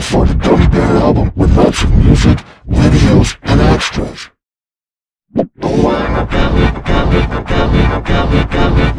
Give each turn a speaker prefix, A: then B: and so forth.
A: For the Gummy Bear album with lots of music, videos, and extras. Oh, I'm a gummy, gummy, gummy, gummy, gummy.